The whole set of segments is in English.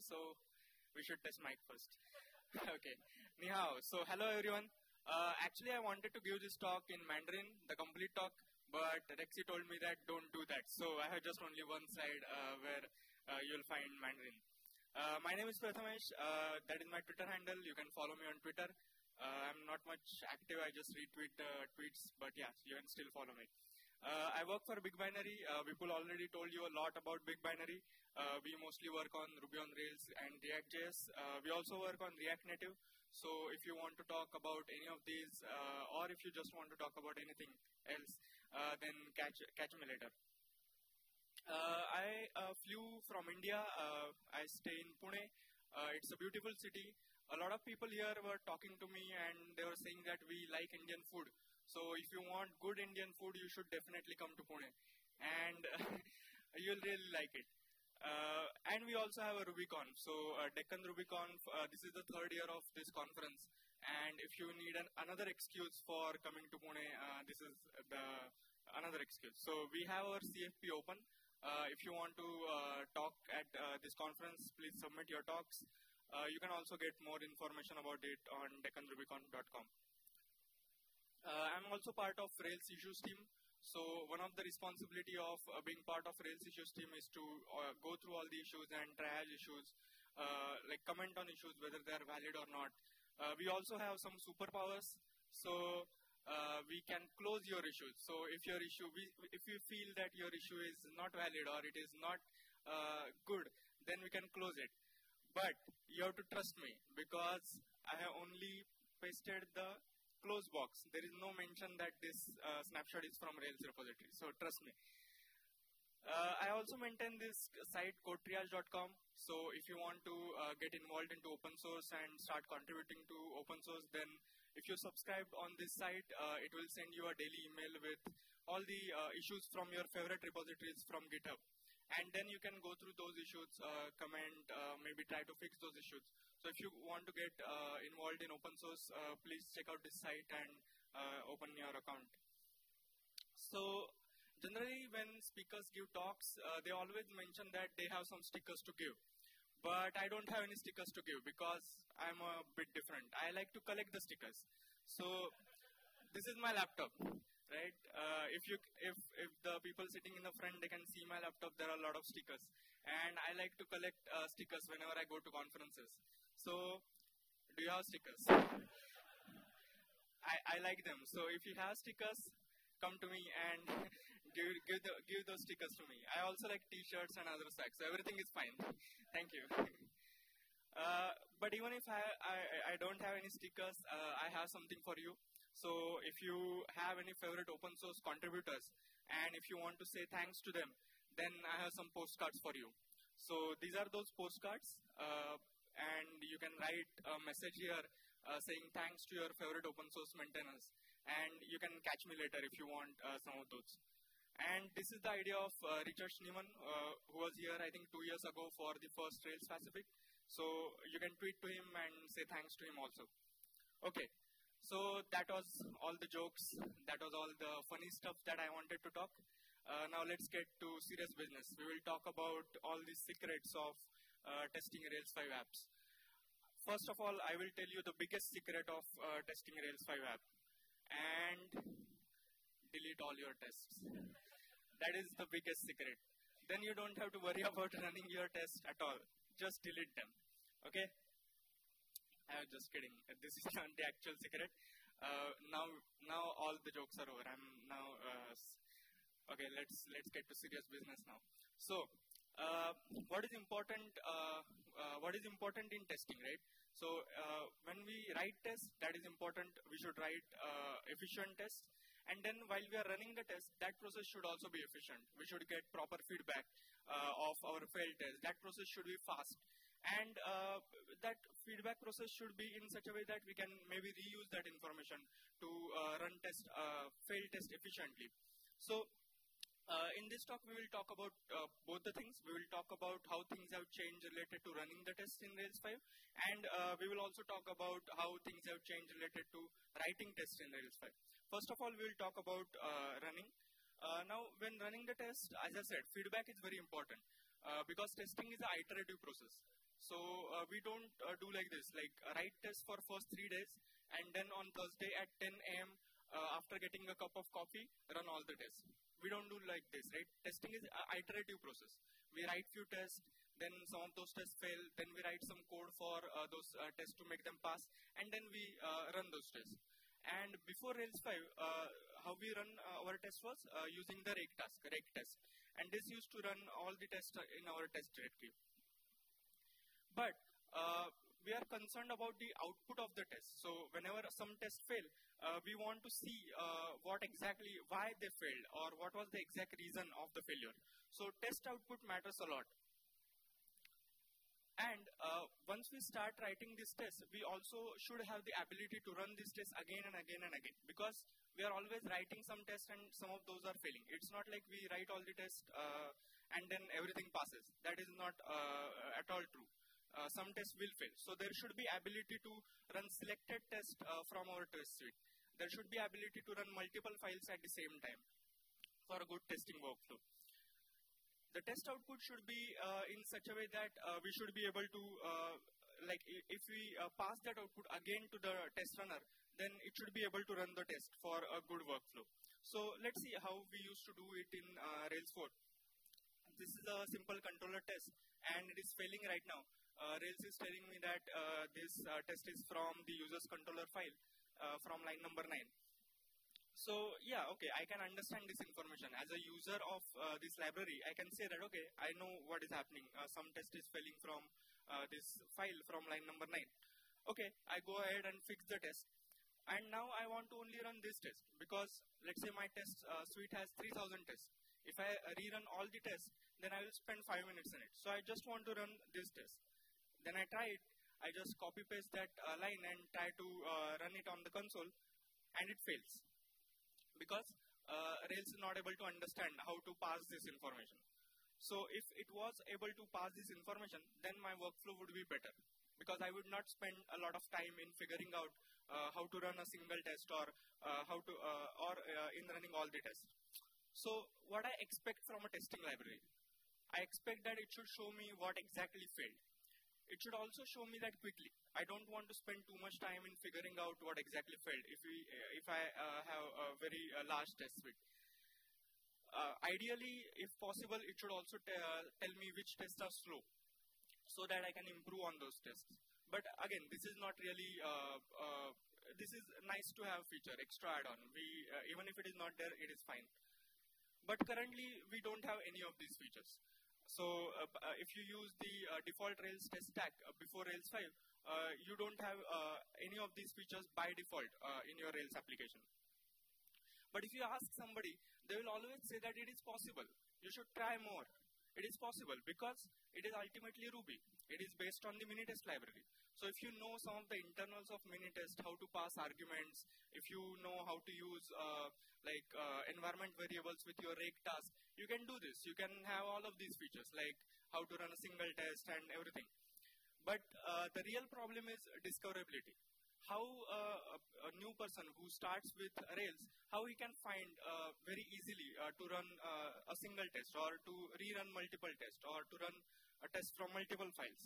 so we should test mic first. okay. Ni hao. So, hello everyone. Uh, actually, I wanted to give this talk in Mandarin, the complete talk, but Rexy told me that don't do that. So, I have just only one slide uh, where uh, you'll find Mandarin. Uh, my name is Prathamesh. Uh, that is my Twitter handle. You can follow me on Twitter. Uh, I'm not much active. I just retweet tweets, but yeah, you can still follow me. Uh, I work for Big Binary. Uh, Vipul already told you a lot about Big Binary. Uh, we mostly work on Ruby on Rails and React.js. Uh, we also work on React Native. So if you want to talk about any of these, uh, or if you just want to talk about anything else, uh, then catch catch me later. I flew from India. I stay in Pune. it's a beautiful city. A lot of people here were talking to me and they were saying that we like Indian food. So if you want good Indian food, you should definitely come to Pune, and you'll really like it. Uh, and we also have a RubyCon. So uh, Deccan RubyCon, uh, this is the third year of this conference. And if you need an, another excuse for coming to Pune, uh, this is the another excuse. So we have our CFP open. Uh, if you want to uh, talk at this conference, please submit your talks. you can also get more information about it on deccanrubycon.com. Uh, I'm also part of Rails issues team. So one of the responsibility of uh, being part of Rails issues team is to uh, go through all the issues and triage issues, uh, like comment on issues whether they are valid or not. Uh, we also have some superpowers, so uh, we can close your issues. So if your issue, we, if you feel that your issue is not valid or it is not good, then we can close it. But you have to trust me because I have only pasted the close box. There is no mention that this uh, snapshot is from Rails repository. So trust me. Uh, I also maintain this site codetriage.com. So if you want to uh, get involved into open source and start contributing to open source, then if you subscribe on this site, uh, it will send you a daily email with all the uh, issues from your favorite repositories from GitHub and then you can go through those issues, uh, comment, maybe try to fix those issues. So if you want to get uh, involved in open source, uh, please check out this site and uh, open your account. So generally when speakers give talks, uh, they always mention that they have some stickers to give. But I don't have any stickers to give because I'm a bit different. I like to collect the stickers. So this is my laptop right? Uh, if you if if the people sitting in the front they can see my laptop, there are a lot of stickers, and I like to collect uh, stickers whenever I go to conferences. So, do you have stickers? I I like them. So if you have stickers, come to me and give give the, give those stickers to me. I also like T-shirts and other stuff. So everything is fine. Thank you. Uh, but even if I, I, I don't have any stickers, uh, I have something for you. So if you have any favorite open source contributors and if you want to say thanks to them, then I have some postcards for you. So these are those postcards uh, and you can write a message here uh, saying thanks to your favorite open source maintainers and you can catch me later if you want uh, some of those. And this is the idea of uh, Richard Schneeman, uh, who was here, I think, two years ago for the first Rails Pacific. So you can tweet to him and say thanks to him also. Okay, so that was all the jokes. That was all the funny stuff that I wanted to talk. Uh, now let's get to serious business. We will talk about all the secrets of uh, testing Rails 5 apps. First of all, I will tell you the biggest secret of uh, testing Rails 5 app. And delete all your tests. That is the biggest secret. Then you don't have to worry about running your tests at all. Just delete them. Okay? I was just kidding. This is not the actual secret. Uh, now, now all the jokes are over. I'm now uh, okay. Let's let's get to serious business now. So, what is important? Uh, uh, what is important in testing, right? So, uh, when we write tests, that is important. We should write efficient tests. And then while we are running the test, that process should also be efficient. We should get proper feedback of our failed test. That process should be fast and uh, that feedback process should be in such a way that we can maybe reuse that information to uh, run test, uh, fail test efficiently. So uh, in this talk, we will talk about uh, both the things. We will talk about how things have changed related to running the tests in Rails 5, and uh, we will also talk about how things have changed related to writing tests in Rails 5. First of all, we will talk about running. now, when running the test, as I said, feedback is very important. uh, because testing is an iterative process. So uh, we don't uh, do like this, like write test for first three days, and then on Thursday at 10 a.m. Uh, after getting a cup of coffee, run all the tests. We don't do like this, right? Testing is iterative process. We write few tests, then some of those tests fail, then we write some code for uh, those uh, tests to make them pass, and then we uh, run those tests. And before Rails 5, uh, how we run uh, our test was uh, using the rake task, rake test. And this used to run all the tests in our test directory. But we are concerned about the output of the test. So whenever some tests fail, uh, we want to see uh, what exactly, why they failed or what was the exact reason of the failure. So test output matters a lot. And uh, once we start writing this test, we also should have the ability to run this test again and again and again because we are always writing some tests and some of those are failing. It's not like we write all the tests uh, and then everything passes. That is not uh, at all true. Uh, some tests will fail. So there should be ability to run selected tests uh, from our test suite. There should be ability to run multiple files at the same time for a good testing workflow the test output should be uh, in such a way that uh, we should be able to, uh, like, if we pass that output again to the test runner, then it should be able to run the test for a good workflow. So let's see how we used to do it in Rails 4. This is a simple controller test, and it is failing right now. Uh, Rails is telling me that this test is from the user's controller file from line number 9. So yeah, okay, I can understand this information. As a user of uh, this library, I can say that, okay, I know what is happening. Uh, some test is failing from uh, this file from line number 9. Okay, I go ahead and fix the test. And now I want to only run this test because let's say my test uh, suite has 3000 tests. If I rerun all the tests, then I will spend 5 minutes in it. So I just want to run this test. Then I try it. I just copy paste that uh, line and try to uh, run it on the console and it fails because uh, Rails is not able to understand how to pass this information. So if it was able to pass this information, then my workflow would be better because I would not spend a lot of time in figuring out uh, how to run a single test or uh, how to uh, or uh, in running all the tests. So what I expect from a testing library, I expect that it should show me what exactly failed it should also show me that quickly. I don't want to spend too much time in figuring out what exactly failed if, we, uh, if I uh, have a very uh, large test suite. Uh, ideally, if possible, it should also uh, tell me which tests are slow so that I can improve on those tests. But again, this is not really, uh, this is nice to have feature, extra add-on. We, even if it is not there, it is fine. But currently, we don't have any of these features. So uh, uh, if you use the uh, default Rails test stack before Rails 5, you don't have any of these features by default in your Rails application. But if you ask somebody, they will always say that it is possible. You should try more. It is possible because it is ultimately Ruby. It is based on the Minitest library. So if you know some of the internals of Minitest, how to pass arguments, if you know how to use uh, like uh, environment variables with your rake task, you can do this. You can have all of these features like how to run a single test and everything. But uh, the real problem is discoverability how uh, a, new person who starts with Rails, how he can find uh, very easily uh, to run a single test or to rerun multiple tests or to run a test from multiple files.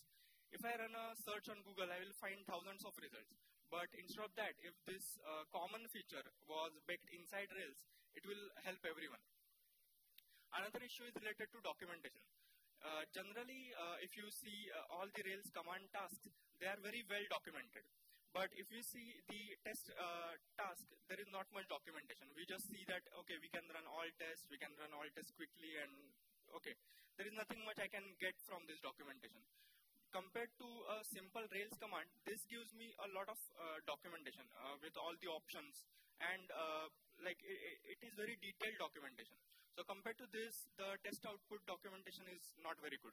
If I run a search on Google, I will find thousands of results. But instead of that, if this uh, common feature was baked inside Rails, it will help everyone. Another issue is related to documentation. Uh, generally, if you see all the Rails command tasks, they are very well documented. But if you see the test uh, task, there is not much documentation. We just see that, okay, we can run all tests, we can run all tests quickly, and okay. There is nothing much I can get from this documentation. Compared to a simple Rails command, this gives me a lot of uh, documentation uh, with all the options, and uh, like it, it is very detailed documentation. So compared to this, the test output documentation is not very good.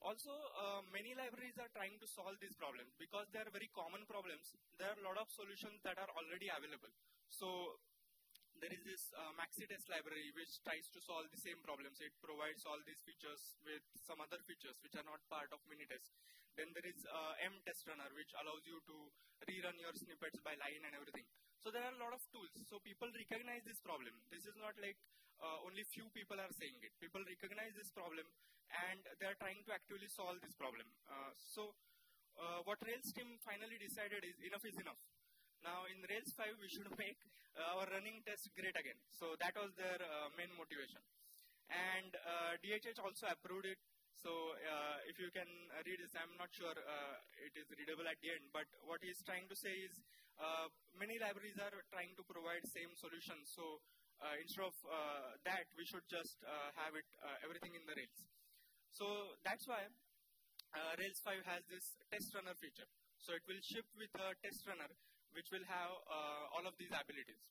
Also, uh, many libraries are trying to solve these problems because they are very common problems. There are a lot of solutions that are already available. So there is this uh, MaxiTest library which tries to solve the same problems. It provides all these features with some other features which are not part of Minitest. Then there is uh, mtestrunner which allows you to rerun your snippets by line and everything. So there are a lot of tools. So people recognize this problem. This is not like uh, only few people are saying it. People recognize this problem and they are trying to actually solve this problem. Uh, so uh, what Rails team finally decided is enough is enough. Now in Rails 5 we should make uh, our running test great again. So that was their uh, main motivation. And DHH uh, also approved it. So uh, if you can read this, I'm not sure it is readable at the end, but what he's trying to say is many libraries are trying to provide same solutions. So instead of that, we should just have it everything in the Rails. So that's why uh, Rails 5 has this test runner feature. So it will ship with a test runner which will have uh, all of these abilities.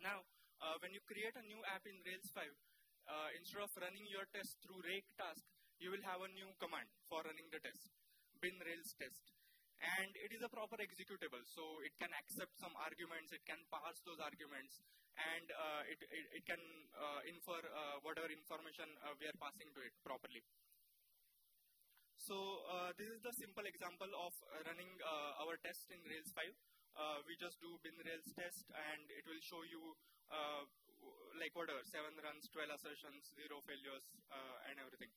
Now, uh, when you create a new app in Rails 5, uh, instead of running your test through rake task, you will have a new command for running the test, bin rails test. And it is a proper executable, so it can accept some arguments, it can parse those arguments, and uh, it, it, it, can uh, infer uh, whatever information uh, we are passing to it properly. So this is the simple example of running our test in Rails 5. We just do bin Rails test and it will show you like whatever, 7 runs, 12 assertions, 0 failures, and everything.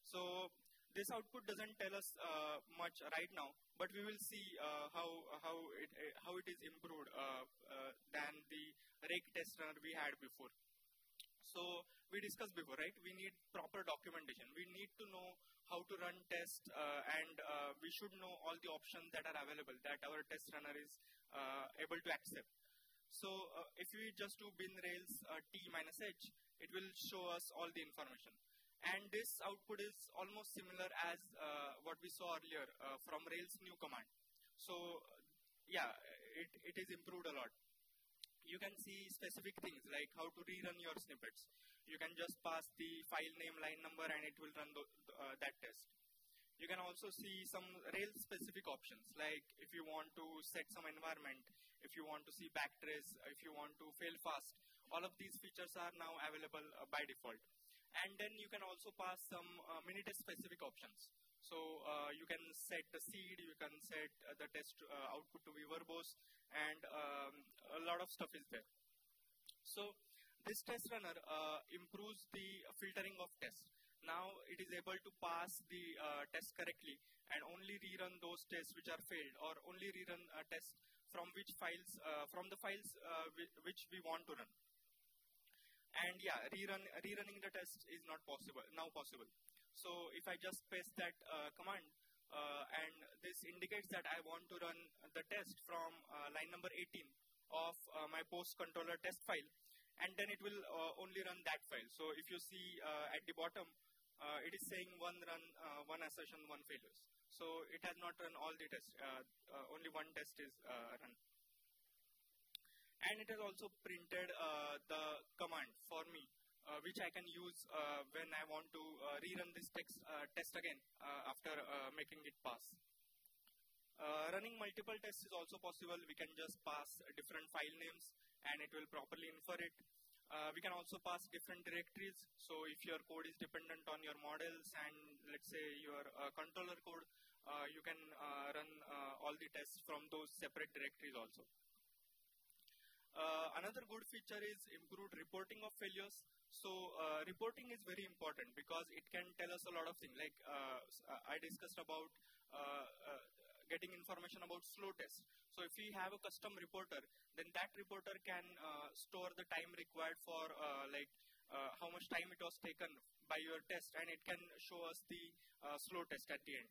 So this output doesn't tell us uh, much right now, but we will see uh, how how it uh, how it is improved than the rake test runner we had before. So we discussed before, right? We need proper documentation. We need to know how to run tests, uh, and uh, we should know all the options that are available that our test runner is uh, able to accept. So uh, if we just do bin rails uh, t minus h, it will show us all the information. And this output is almost similar as uh, what we saw earlier from Rails new command. So yeah, it, it is improved a lot you can see specific things like how to rerun your snippets. You can just pass the file name, line number, and it will run the, uh, that test. You can also see some Rails specific options, like if you want to set some environment, if you want to see backtrace, if you want to fail fast, all of these features are now available uh, by default. And then you can also pass some uh, specific options. So uh, you can set the seed, you can set uh, the test uh, output to be verbose, and um, a lot of stuff is there. So this test runner uh, improves the filtering of tests. Now it is able to pass the uh, test correctly and only rerun those tests which are failed, or only rerun a test from which files, from the files which we want to run. And yeah, rerun, rerunning the test is not possible now possible. So if I just paste that uh, command, uh, and this indicates that I want to run the test from uh, line number 18 of uh, my post controller test file, and then it will uh, only run that file. So if you see uh, at the bottom, it is saying one run, one assertion, one failures. So it has not run all the tests, only one test is run and it has also printed uh, the command for me uh, which I can use uh, when I want to uh, rerun this text, test again after making it pass. running multiple tests is also possible. We can just pass different file names and it will properly infer it. Uh, we can also pass different directories. So if your code is dependent on your models and let's say your uh, controller code, uh, you can run all the tests from those separate directories also. Another good feature is improved reporting of failures. So uh, reporting is very important because it can tell us a lot of things. Like uh, uh I discussed about uh, uh, getting information about slow tests. So if we have a custom reporter, then that reporter can store the time required for like how much time it was taken by your test, and it can show us the slow test at the end.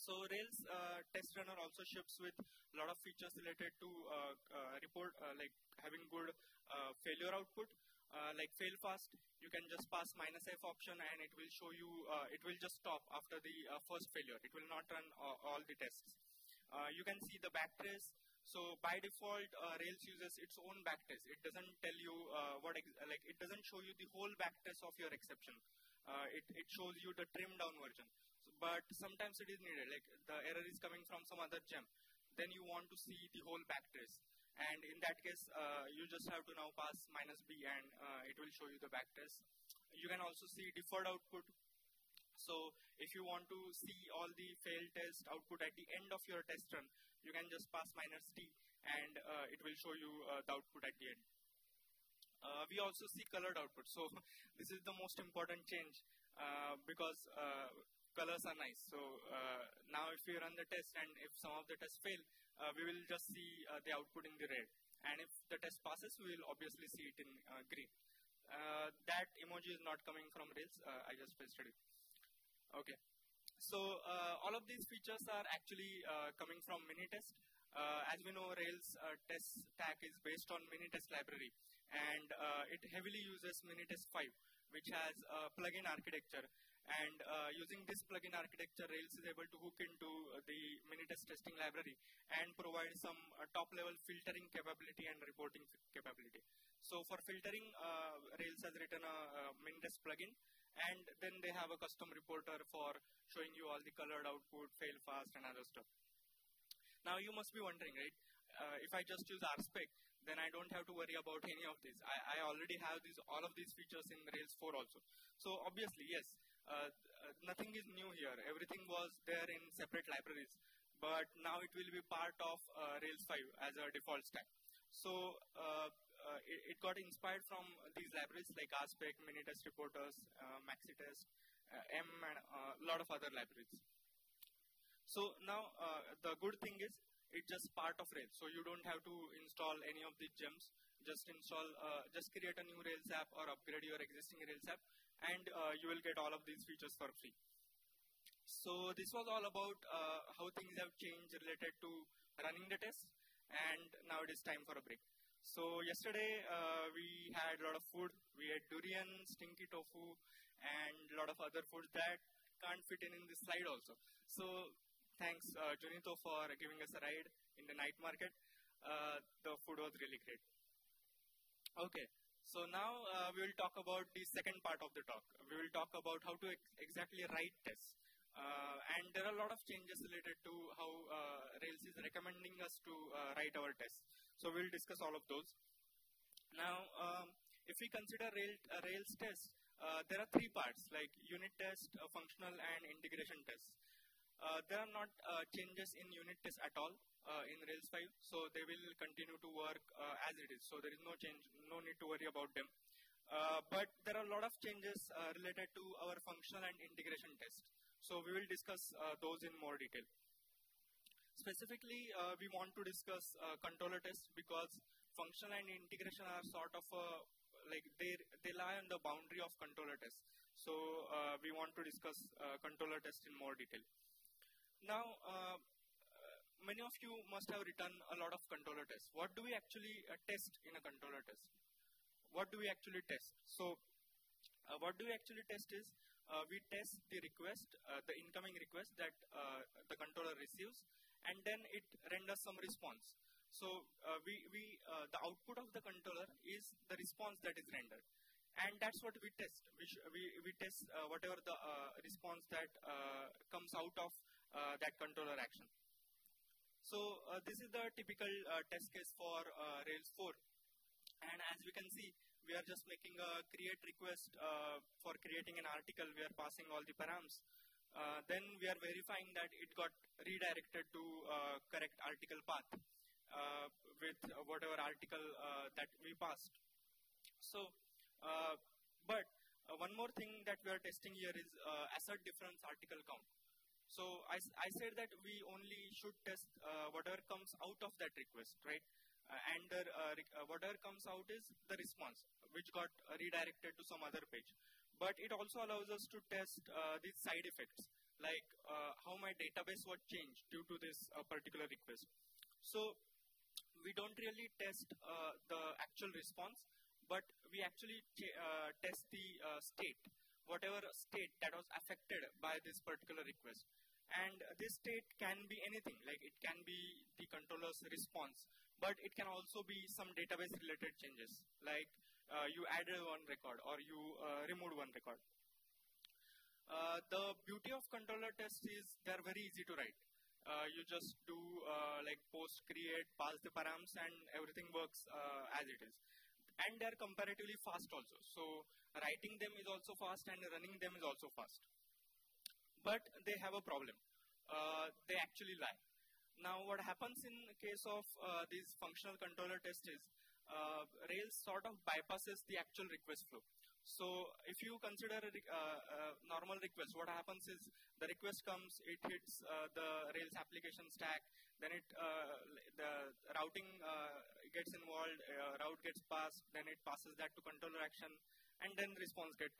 So Rails uh, test runner also ships with a lot of features related to uh, uh, report, like having good failure output, uh, like fail fast, you can just pass minus f option and it will show you, uh, it will just stop after the uh, first failure. It will not run all the tests. Uh, you can see the backtrace. So by default, uh, Rails uses its own backtrace. It doesn't tell you uh, what, like it doesn't show you the whole backtrace of your exception. it, it shows you the trimmed down version. But sometimes it is needed, like the error is coming from some other gem. Then you want to see the whole backtrace. And in that case, uh, you just have to now pass minus b and uh, it will show you the backtrace. You can also see deferred output. So if you want to see all the failed test output at the end of your test run, you can just pass minus t and uh, it will show you uh, the output at the end. Uh, we also see colored output. So this is the most important change because colors are nice. So uh, now if we run the test and if some of the tests fail, uh, we will just see uh, the output in the red. And if the test passes, we will obviously see it in green. that emoji is not coming from Rails. I just pasted it. Okay. So uh, all of these features are actually uh, coming from Minitest. Uh, as we know, Rails test stack is based on Minitest library, and it heavily uses Minitest 5, which has a plugin architecture. And uh, using this plugin architecture, Rails is able to hook into uh, the Minitest testing library and provide some uh, top-level filtering capability and reporting capability. So for filtering, Rails has written a, a Minitest plugin, and then they have a custom reporter for showing you all the colored output, fail fast, and other stuff. Now you must be wondering, right? Uh, if I just use RSpec, then I don't have to worry about any of this. I, I already have these all of these features in Rails 4 also. So obviously, yes, uh, uh, nothing is new here. Everything was there in separate libraries, but now it will be part of uh, Rails 5 as a default stack. So uh, uh, it, it, got inspired from these libraries like RSpec, Minitest Reporters, uh, MaxiTest, uh, M, and a lot of other libraries. So now the good thing is it's just part of Rails. So you don't have to install any of the gems. Just install, uh, just create a new Rails app or upgrade your existing Rails app, and uh, you will get all of these features for free. So this was all about uh, how things have changed related to running the test, and now it is time for a break. So yesterday uh, we had a lot of food. We had durian, stinky tofu, and a lot of other food that can't fit in in this slide also. So thanks uh, Junito for giving us a ride in the night market. Uh, the food was really great. Okay, so now uh, we will talk about the second part of the talk. We will talk about how to ex exactly write tests. Uh, and there are a lot of changes related to how uh, Rails is recommending us to uh, write our tests. So we'll discuss all of those. Now, um, if we consider uh, Rails tests, uh, there are three parts like unit test, functional, and integration tests. Uh, there are not uh, changes in unit test at all uh, in Rails 5, so they will continue to work as it is. So there is no change, no need to worry about them. but there are a lot of changes related to our functional and integration test. So we will discuss those in more detail. Specifically, we want to discuss controller tests because functional and integration are sort of uh, like they they lie on the boundary of controller tests. So uh, we want to discuss uh, controller tests in more detail. Now, uh, many of you must have written a lot of controller tests. What do we actually test in a controller test? What do we actually test? So, what do we actually test is uh, we test the request, uh, the incoming request that uh, the controller receives, and then it renders some response. So uh, we, we uh, the output of the controller is the response that is rendered. And that's what we test. We, we, we test uh, whatever the uh, response that uh, comes out of uh, that controller action. So this is the typical test case for Rails 4. And as we can see, we are just making a create request for creating an article. We are passing all the params. Uh, then we are verifying that it got redirected to uh, correct article path uh, with whatever article uh, that we passed. So, uh, but one more thing that we are testing here is assert difference article count. So I, I said that we only should test whatever comes out of that request, right? and the, whatever comes out is the response, which got redirected to some other page but it also allows us to test uh, these side effects, like uh, how my database was changed due to this uh, particular request. So we don't really test uh, the actual response, but we actually uh, test the uh, state, whatever state that was affected by this particular request. And this state can be anything, like it can be the controller's response, but it can also be some database related changes, like uh, you added one record or you uh, removed one record. Uh, the beauty of controller tests is they're very easy to write. you just do like post, create, pass the params, and everything works as it is and they're comparatively fast also. So writing them is also fast and running them is also fast. But they have a problem. Uh, they actually lie. Now what happens in case of uh, these functional controller tests is uh, Rails sort of bypasses the actual request flow. So if you consider a, uh, normal request, what happens is the request comes, it hits uh, the Rails application stack, then it uh, the routing uh, gets involved, uh, route gets passed, then it passes that to controller action, and then response get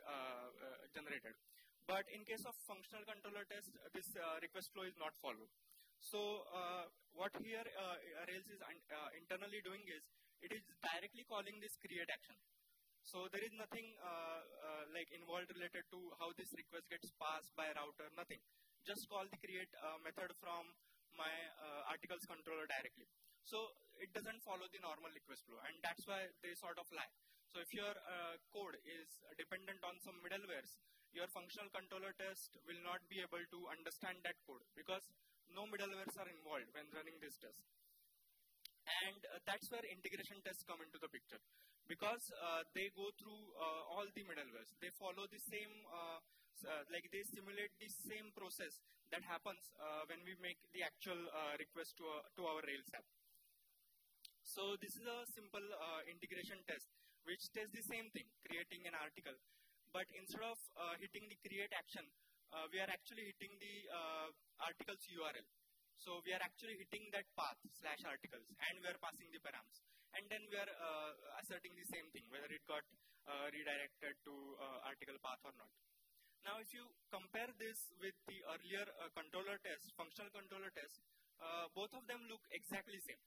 generated. But in case of functional controller test, this request flow is not followed. So what here Rails is internally doing is, it is directly calling this create action. So there is nothing uh, uh, like involved related to how this request gets passed by router, nothing. Just call the create uh, method from my uh, articles controller directly. So it doesn't follow the normal request flow and that's why they sort of lag. So if your uh, code is dependent on some middlewares, your functional controller test will not be able to understand that code because no middlewares are involved when running this test. And uh, that's where integration tests come into the picture because uh, they go through uh, all the middlewares. They follow the same, uh, uh like they simulate the same process that happens when we make the actual request to, to our Rails app. So this is a simple integration test which tests the same thing, creating an article. But instead of hitting the create action, we are actually hitting the article's URL. So we are actually hitting that path slash articles and we are passing the params and then we are uh, asserting the same thing, whether it got uh, redirected to uh, article path or not. Now, if you compare this with the earlier controller test, functional controller test, both of them look exactly same.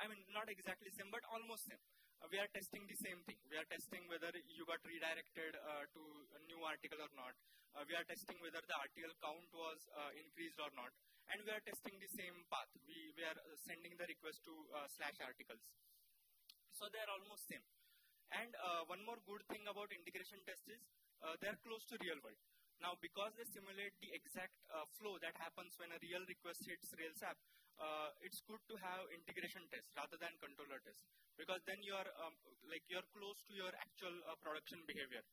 I mean, not exactly same, but almost same. Uh, we are testing the same thing. We are testing whether you got redirected uh, to a new article or not. Uh, we are testing whether the article count was increased or not. And we are testing the same path. We, we are sending the request to slash articles. So they are almost same. And uh, one more good thing about integration tests is uh, they are close to real world. Now, because they simulate the exact uh, flow that happens when a real request hits Rails app, uh, it's good to have integration tests rather than controller tests because then you are um, like you're close to your actual uh, production behavior.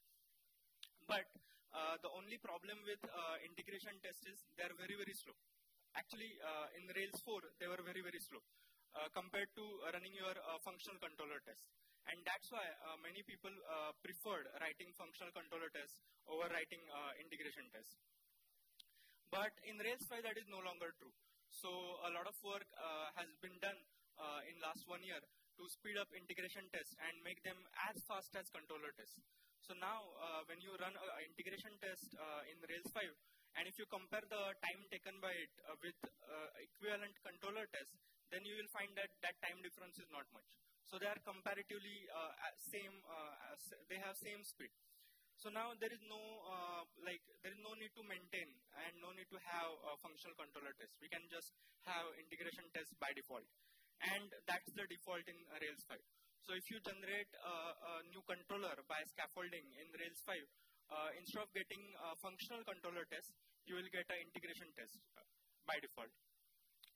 But uh, the only problem with integration tests is they're very very slow. Actually, in Rails 4, they were very very slow. Uh, compared to running your uh, functional controller tests. And that's why uh, many people preferred writing functional controller tests over writing integration tests. But in Rails 5, that is no longer true. So a lot of work has been done in last one year to speed up integration tests and make them as fast as controller tests. So now, uh, when you run an integration test uh, in Rails 5, and if you compare the time taken by it uh, with equivalent controller tests, then you will find that that time difference is not much. So they are comparatively uh, same, uh, they have same speed. So now there is no uh, like there is no need to maintain and no need to have a functional controller test. We can just have integration test by default, and that's the default in Rails 5. So if you generate a, new controller by scaffolding in Rails 5, uh, instead of getting a functional controller test, you will get an integration test uh, by default.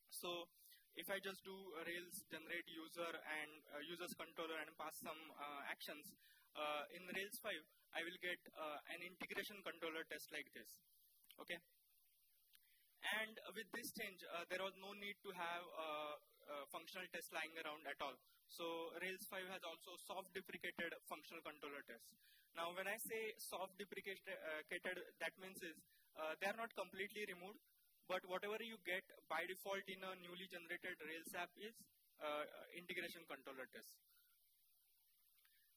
So if I just do Rails generate user and uh, users controller and pass some uh, actions, uh, in Rails 5, I will get uh, an integration controller test like this. Okay. And with this change, uh, there was no need to have a, functional test lying around at all. So Rails 5 has also soft deprecated functional controller tests. Now, when I say soft deprecated, that means is they are not completely removed, but whatever you get by default in a newly generated Rails app is uh, integration controller test.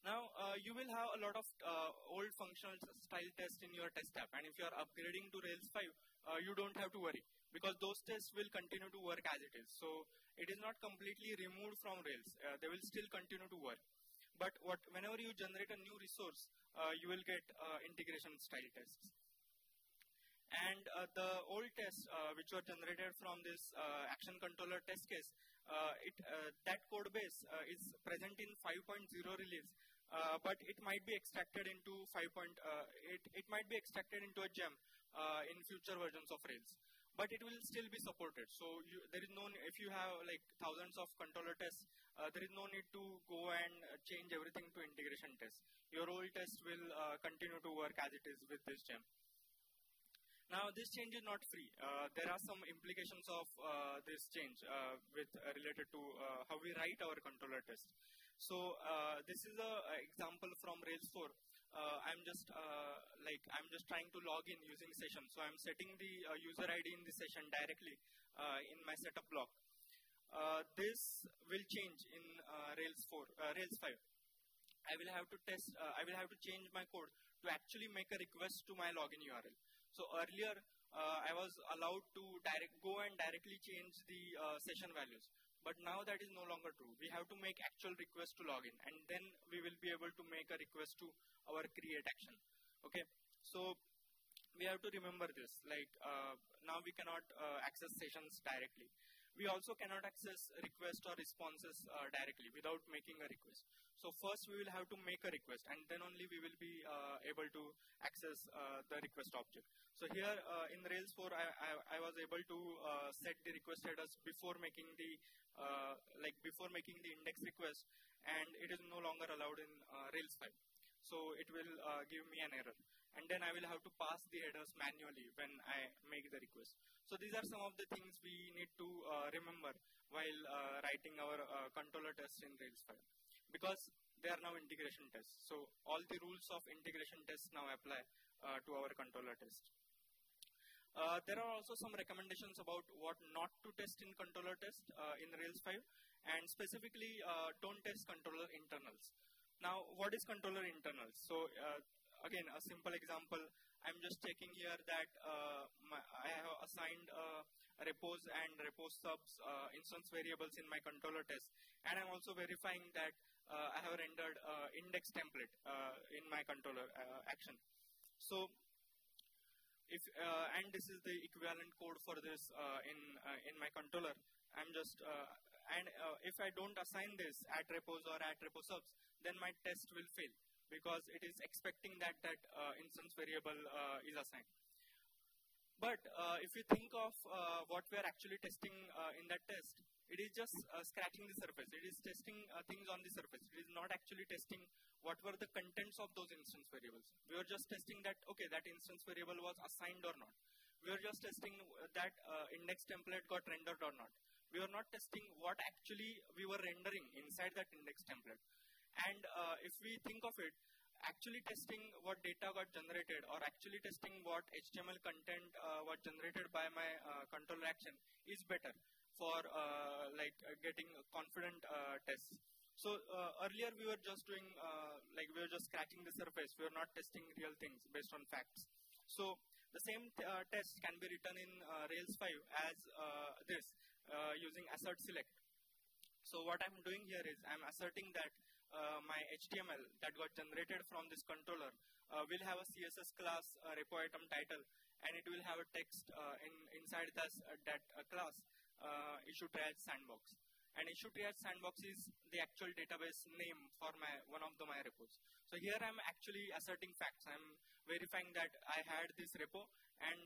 Now, uh, you will have a lot of uh, old functional style tests in your test app, and if you are upgrading to Rails 5, uh, you don't have to worry because those tests will continue to work as it is. So, it is not completely removed from Rails. Uh, they will still continue to work. But what, whenever you generate a new resource, uh, you will get integration style tests. And uh, the old tests uh, which were generated from this uh, action controller test case, it, that code base is present in 5.0 release. Uh, but it might be extracted into 5. Point, uh, it, it might be extracted into a gem uh, in future versions of Rails. But it will still be supported. So you, there is no, if you have like thousands of controller tests, there is no need to go and change everything to integration tests. Your old test will continue to work as it is with this gem. Now, this change is not free. Uh, there are some implications of uh, this change uh, with uh, related to uh, how we write our controller test. So, uh, this is an example from Rails 4. uh, I'm just uh, like I'm just trying to log in using session. So I'm setting the uh, user ID in the session directly uh, in my setup block. Uh, this will change in uh, Rails 4, Rails 5. I will have to test. I will have to change my code to actually make a request to my login URL. So earlier I was allowed to direct go and directly change the session values. But now that is no longer true. We have to make actual request to login, and then we will be able to make a request to our create action. Okay, so we have to remember this. Like uh, now we cannot uh, access sessions directly. We also cannot access requests or responses uh, directly without making a request. So first we will have to make a request and then only we will be uh, able to access uh, the request object. So here uh, in Rails 4 I, I, I, was able to set the request headers before making the uh, like before making the index request and it is no longer allowed in uh, Rails 5. So it will uh, give me an error. And then I will have to pass the headers manually when I make the request. So these are some of the things we need to uh, remember while uh, writing our uh, controller tests in Rails 5. Because they are now integration tests. So all the rules of integration tests now apply to our controller test. Uh, there are also some recommendations about what not to test in controller test uh, in Rails 5 and specifically uh, don't test controller internals. Now what is controller internals? So uh, again a simple example I'm just checking here that uh, my, I have assigned repos and repos subs uh, instance variables in my controller test. And I'm also verifying that uh, I have rendered uh, index template in my controller action. So if uh, and this is the equivalent code for this uh, in uh, in my controller. I'm just and if I don't assign this at repos or at repo subs then my test will fail because it is expecting that that instance variable is assigned but uh, if you think of uh, what we are actually testing uh, in that test, it is just scratching the surface. It is testing things on the surface. It is not actually testing what were the contents of those instance variables. We were just testing that, okay, that instance variable was assigned or not. We were just testing that index template got rendered or not. We were not testing what actually we were rendering inside that index template. And if we think of it, actually testing what data got generated or actually testing what HTML content uh, was generated by my uh, control action is better for uh, like uh, getting confident uh, tests. So uh, earlier we were just doing like we were just scratching the surface. We were not testing real things based on facts. So the same test can be written in Rails 5 as this using assert select. So what I'm doing here is I'm asserting that uh, my HTML that got generated from this controller uh, will have a CSS class uh, repo item title and it will have a text uh, in, inside this, that class issue triage sandbox. And issue triage sandbox is the actual database name for my one of the my repos. So here I'm actually asserting facts. I'm verifying that I had this repo and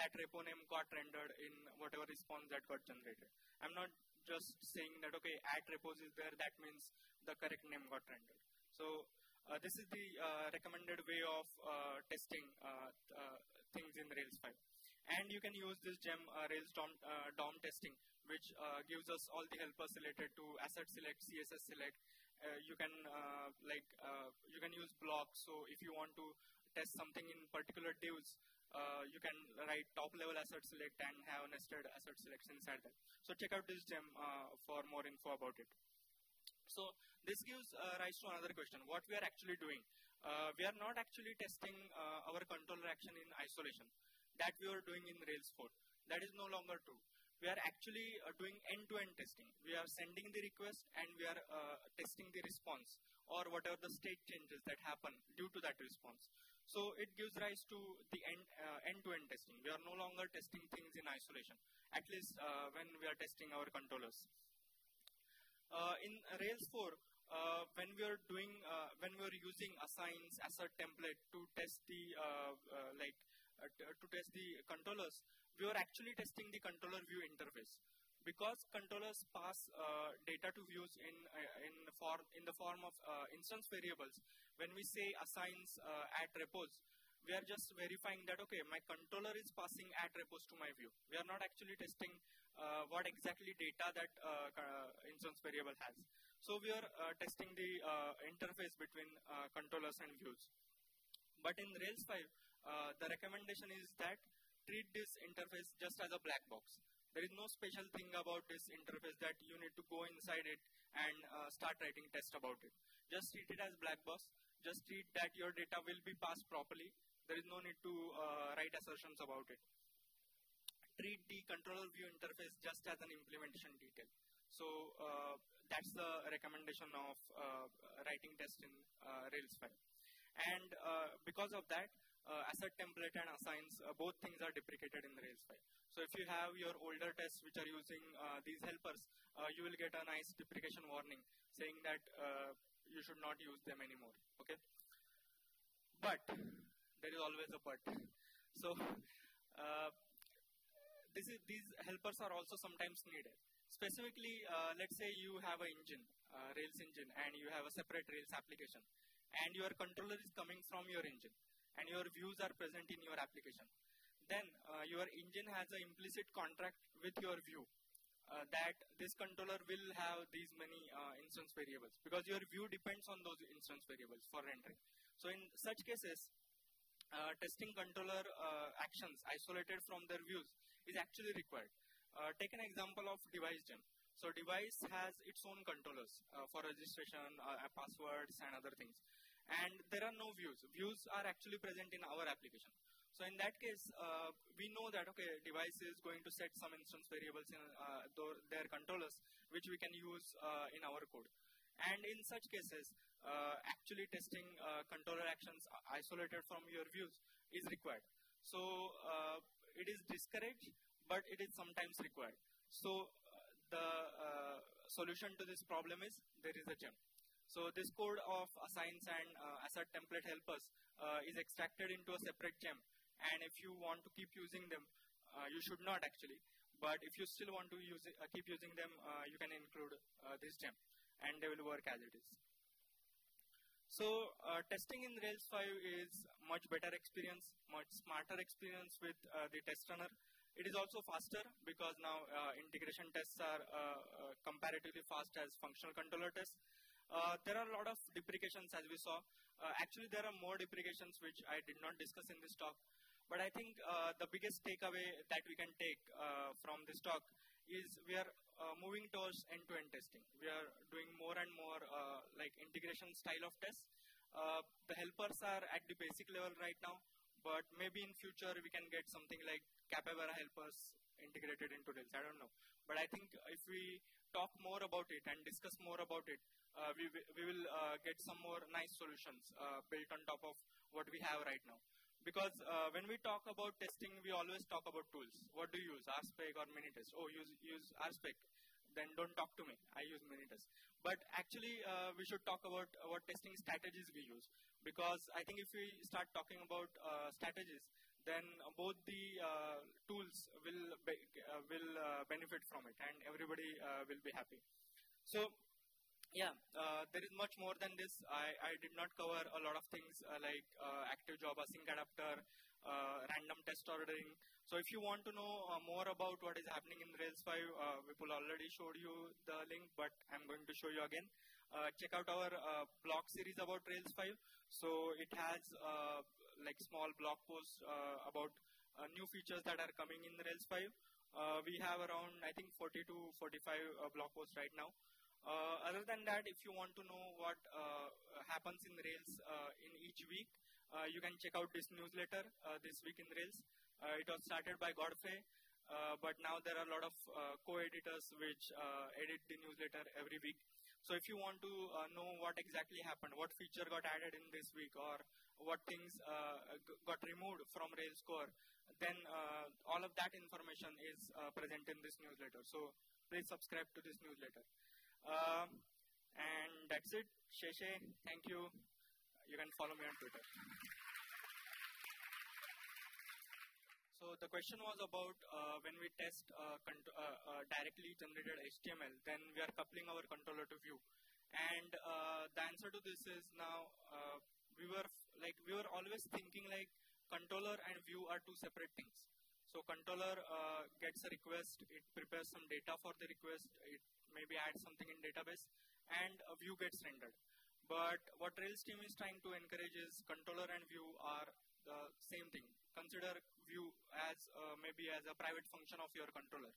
that repo name got rendered in whatever response that got generated. I'm not just saying that, okay, at repos is there, that means the correct name got rendered. So uh, this is the uh, recommended way of uh, testing uh, uh, things in Rails 5. And you can use this gem uh, Rails DOM, DOM testing, which gives us all the helpers related to assert select, CSS select. you can like you can use blocks. So if you want to test something in particular divs, you can write top level assert select and have nested assert selects inside that. So check out this gem for more info about it. So this gives uh, rise to another question, what we are actually doing. Uh, we are not actually testing uh, our controller action in isolation that we were doing in Rails 4. That is no longer true. We are actually uh, doing end-to-end -end testing. We are sending the request and we are testing the response or whatever the state changes that happen due to that response. So it gives rise to the uh, end-to-end -end testing. We are no longer testing things in isolation, at least uh, when we are testing our controllers. Uh, in Rails 4, uh, when we are doing, uh, when we are using assigns as a template to test the, uh, like, to test the controllers, we are actually testing the controller view interface. Because controllers pass uh, data to views in uh, in the form in the form of uh, instance variables when we say assigns uh, at repos we are just verifying that okay my controller is passing at repos to my view. We are not actually testing uh, what exactly data that uh, instance variable has so we are testing the interface between controllers and views But in Rails 5, uh, the recommendation is that treat this interface just as a black box. There is no special thing about this interface that you need to go inside it and uh, start writing tests about it. Just treat it as black box. Just treat that your data will be passed properly. There is no need to uh, write assertions about it. Treat the controller view interface just as an implementation detail. So uh, that's the recommendation of uh, writing test in uh, Rails 5. And uh, because of that, uh, assert template and assigns, uh, both things are deprecated in Rails 5. So if you have your older tests which are using these helpers, you will get a nice deprecation warning saying that you should not use them anymore. Okay. But there is always a but. So this is, these helpers are also sometimes needed. Specifically, uh, let's say you have an engine, uh, Rails engine, and you have a separate Rails application, and your controller is coming from your engine, and your views are present in your application. Then uh, your engine has an implicit contract with your view uh, that this controller will have these many uh, instance variables because your view depends on those instance variables for rendering. So in such cases, testing controller actions isolated from their views is actually required. Uh, take an example of Devise gem. So Devise has its own controllers uh, for registration, uh, passwords, and other things. And there are no views. Views are actually present in our application. So in that case, uh, we know that okay, Devise is going to set some instance variables in uh, their controllers, which we can use uh, in our code. And in such cases, actually testing controller actions isolated from your views is required. So it is discouraged but it is sometimes required. So uh, the uh, solution to this problem is there is a gem. So this code of assigns and uh, assert template helpers uh, is extracted into a separate gem. And if you want to keep using them, uh, you should not actually. But if you still want to use it, uh, keep using them, you can include this gem, and they will work as it is. So testing in Rails 5 is much better experience, much smarter experience with the test runner. It is also faster because now uh, integration tests are uh, uh, comparatively fast as functional controller tests. Uh, there are a lot of deprecations as we saw. Uh, actually, there are more deprecations which I did not discuss in this talk. But I think uh, the biggest takeaway that we can take from this talk is we are moving towards end-to-end -end testing. We are doing more and more like integration style of tests. the helpers are at the basic level right now but maybe in future we can get something like Capybara helpers integrated into Rails. I don't know. But I think if we talk more about it and discuss more about it, uh, we, we will uh, get some more nice solutions uh, built on top of what we have right now. Because uh, when we talk about testing, we always talk about tools. What do you use, RSpec or Minitest? Oh, use, use RSpec then don't talk to me. I use Minitest. But actually, uh, we should talk about what testing strategies we use. Because I think if we start talking about uh, strategies, then both the uh, tools will be, uh, will uh, benefit from it, and everybody will be happy. So, yeah, there is much more than this. I, I did not cover a lot of things like active job async adapter, random test ordering, so if you want to know uh, more about what is happening in Rails 5, uh, Vipul already showed you the link, but I'm going to show you again. Uh, check out our uh, blog series about Rails 5. So it has uh, like small blog posts uh, about new features that are coming in Rails 5. we have around, I think, 40 to 45 blog posts right now. other than that, if you want to know what happens in Rails in each week, you can check out this newsletter, This Week in Rails. Uh, it was started by Godfrey, uh, Uh, but now there are a lot of uh, co-editors which uh, edit the newsletter every week. So if you want to uh, know what exactly happened, what feature got added in this week, or what things got removed from Rails core, then all of that information is present in this newsletter. So please subscribe to this newsletter. Um, and that's it. Sheshe, thank you. You can follow me on Twitter. So the question was about uh, when we test uh, uh, uh directly generated HTML, then we are coupling our controller to view. And uh, the answer to this is now uh, we were like we were always thinking like controller and view are two separate things. So controller gets a request, it prepares some data for the request, it maybe adds something in database, and a view gets rendered. But what Rails team is trying to encourage is controller and view are the same thing. Consider view as uh, maybe as a private function of your controller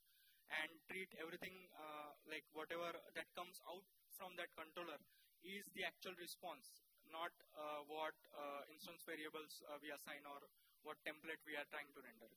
and treat everything uh, like whatever that comes out from that controller is the actual response, not uh, what uh, instance variables uh, we assign or what template we are trying to render.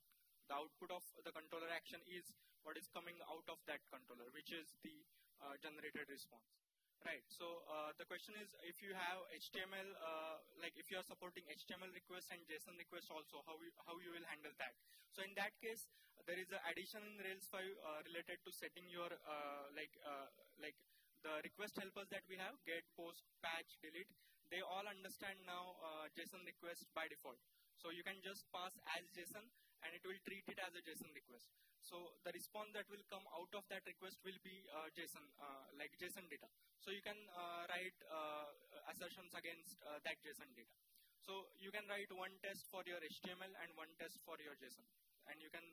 The output of the controller action is what is coming out of that controller, which is the uh, generated response. Right. So uh, the question is, if you have HTML, uh, like if you are supporting HTML requests and JSON requests also, how you, how you will handle that? So in that case, there is an addition in Rails 5 uh, related to setting your uh, like uh, like the request helpers that we have, get, post, patch, delete. They all understand now uh, JSON request by default. So you can just pass as JSON and it will treat it as a JSON request. So the response that will come out of that request will be uh, JSON, uh, like JSON data. So you can uh, write uh, assertions against uh, that JSON data. So you can write one test for your HTML and one test for your JSON. And you can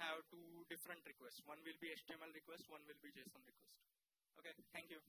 have two different requests. One will be HTML request, one will be JSON request. Okay, thank you.